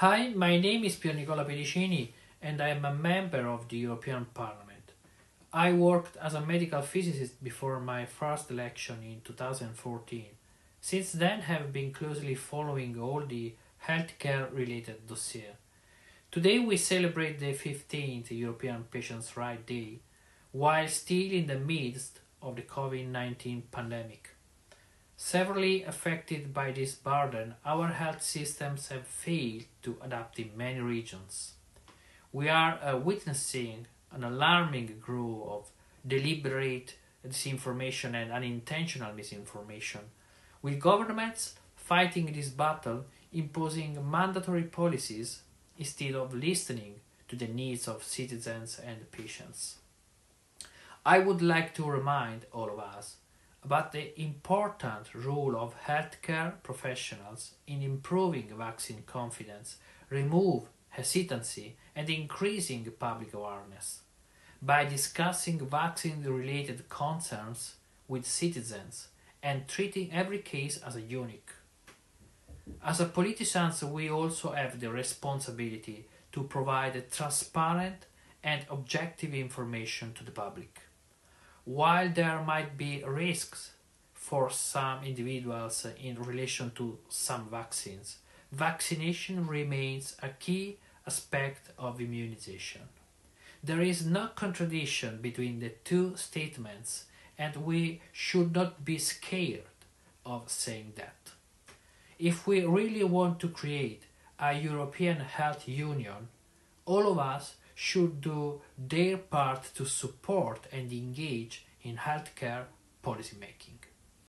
Hi, my name is Piernicola Pedicini and I am a member of the European Parliament. I worked as a medical physicist before my first election in 2014. Since then have been closely following all the healthcare related dossier. Today we celebrate the 15th European Patients' Right Day while still in the midst of the COVID-19 pandemic. Severely affected by this burden, our health systems have failed to adapt in many regions. We are uh, witnessing an alarming growth of deliberate disinformation and unintentional misinformation, with governments fighting this battle imposing mandatory policies instead of listening to the needs of citizens and patients. I would like to remind all of us about the important role of healthcare professionals in improving vaccine confidence, remove hesitancy, and increasing public awareness. By discussing vaccine related concerns with citizens and treating every case as a unique. As a politicians, we also have the responsibility to provide transparent and objective information to the public. While there might be risks for some individuals in relation to some vaccines, vaccination remains a key aspect of immunization. There is no contradiction between the two statements, and we should not be scared of saying that. If we really want to create a European health union, all of us should do their part to support and engage in healthcare policymaking.